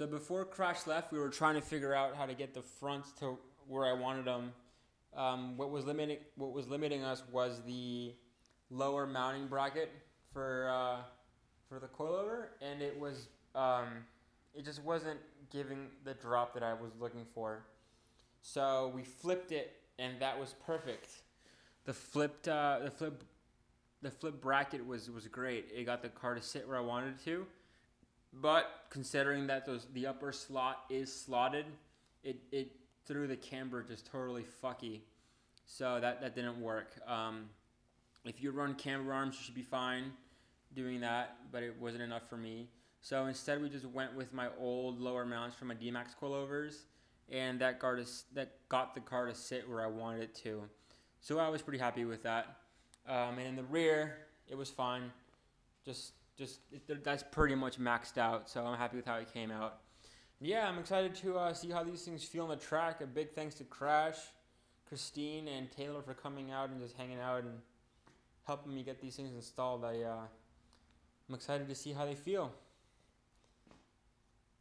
So before Crash left, we were trying to figure out how to get the fronts to where I wanted them. Um, what was limiting what was limiting us was the lower mounting bracket for uh, for the coilover, and it was um, it just wasn't giving the drop that I was looking for. So we flipped it, and that was perfect. The flipped uh, the flip the flip bracket was was great. It got the car to sit where I wanted it to. But considering that those the upper slot is slotted, it, it threw the camber just totally fucky. So that, that didn't work. Um, if you run camber arms, you should be fine doing that, but it wasn't enough for me. So instead, we just went with my old lower mounts from my D-Max coilovers, and that guard is, that got the car to sit where I wanted it to. So I was pretty happy with that. Um, and in the rear, it was fine. Just just it, that's pretty much maxed out. So I'm happy with how it came out. Yeah, I'm excited to uh, see how these things feel on the track. A big thanks to Crash, Christine, and Taylor for coming out and just hanging out and helping me get these things installed. I uh, I'm excited to see how they feel.